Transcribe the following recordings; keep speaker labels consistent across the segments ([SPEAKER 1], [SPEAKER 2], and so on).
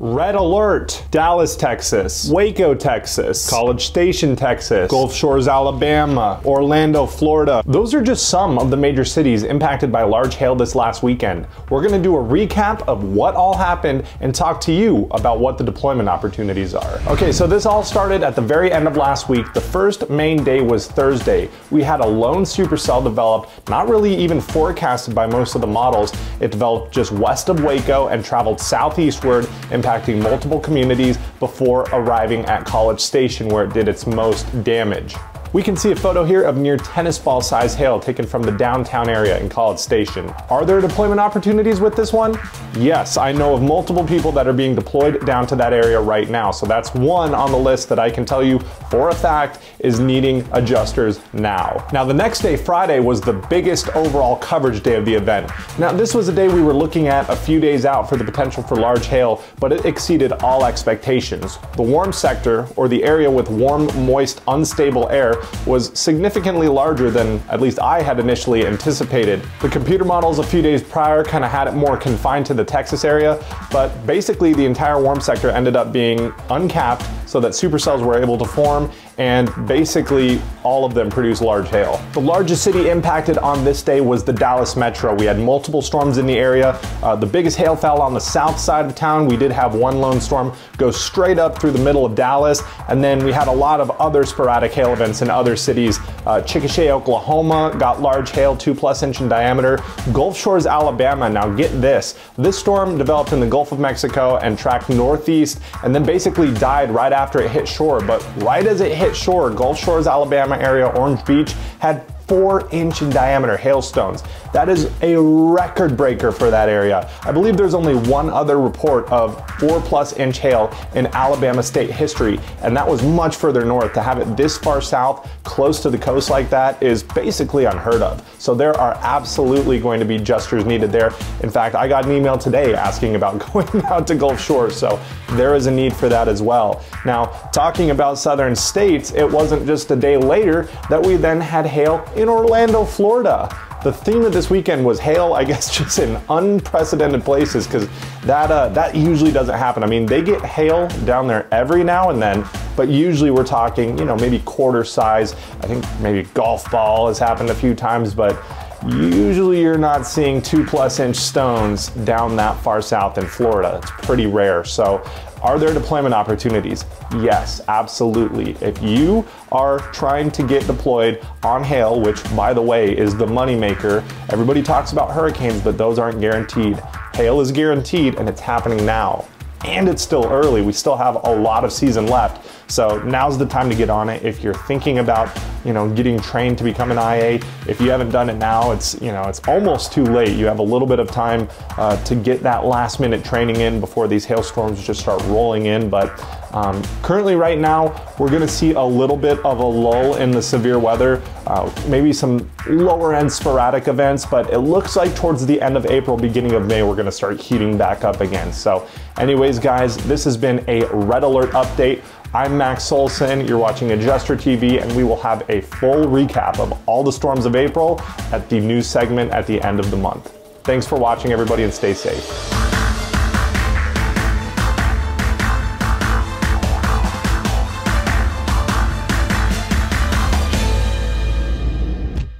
[SPEAKER 1] Red Alert, Dallas, Texas, Waco, Texas, College Station, Texas, Gulf Shores, Alabama, Orlando, Florida. Those are just some of the major cities impacted by large hail this last weekend. We're gonna do a recap of what all happened and talk to you about what the deployment opportunities are. Okay, so this all started at the very end of last week. The first main day was Thursday. We had a lone supercell developed, not really even forecasted by most of the models. It developed just west of Waco and traveled southeastward, impacting impacting multiple communities before arriving at College Station where it did its most damage. We can see a photo here of near tennis ball size hail taken from the downtown area in College Station. Are there deployment opportunities with this one? Yes, I know of multiple people that are being deployed down to that area right now. So that's one on the list that I can tell you for a fact is needing adjusters now. Now the next day, Friday, was the biggest overall coverage day of the event. Now this was a day we were looking at a few days out for the potential for large hail, but it exceeded all expectations. The warm sector, or the area with warm, moist, unstable air, was significantly larger than at least I had initially anticipated. The computer models a few days prior kind of had it more confined to the Texas area, but basically the entire warm sector ended up being uncapped so that supercells were able to form and basically all of them produce large hail. The largest city impacted on this day was the Dallas metro. We had multiple storms in the area. Uh, the biggest hail fell on the south side of town. We did have one lone storm go straight up through the middle of Dallas, and then we had a lot of other sporadic hail events in other cities. Uh, Chickasha, Oklahoma got large hail, two plus inch in diameter. Gulf Shores, Alabama, now get this. This storm developed in the Gulf of Mexico and tracked northeast and then basically died right after it hit shore. But right as it hit shore, Gulf Shores, Alabama area, Orange Beach had four inch in diameter hailstones. That is a record breaker for that area. I believe there's only one other report of four plus inch hail in Alabama state history, and that was much further north. To have it this far south, close to the coast like that, is basically unheard of. So there are absolutely going to be adjusters needed there. In fact, I got an email today asking about going out to Gulf Shores, so there is a need for that as well. Now, talking about southern states, it wasn't just a day later that we then had hail in Orlando, Florida. The theme of this weekend was hail, I guess, just in unprecedented places because that uh, that usually doesn't happen. I mean, they get hail down there every now and then, but usually we're talking, you know, maybe quarter size. I think maybe golf ball has happened a few times, but usually you're not seeing two plus inch stones down that far south in Florida. It's pretty rare. So are there deployment opportunities? Yes, absolutely. If you are trying to get deployed on hail, which by the way is the moneymaker, everybody talks about hurricanes, but those aren't guaranteed. Hail is guaranteed and it's happening now. And it's still early. We still have a lot of season left. So now's the time to get on it. If you're thinking about, you know, getting trained to become an IA, if you haven't done it now, it's, you know, it's almost too late. You have a little bit of time uh, to get that last minute training in before these hailstorms just start rolling in. But um, currently right now, we're gonna see a little bit of a lull in the severe weather, uh, maybe some lower end sporadic events, but it looks like towards the end of April, beginning of May, we're gonna start heating back up again. So anyways, guys, this has been a red alert update. I'm Max Olson, you're watching Adjuster TV, and we will have a full recap of all the storms of April at the news segment at the end of the month. Thanks for watching, everybody, and stay safe.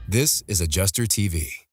[SPEAKER 2] This is Adjuster TV.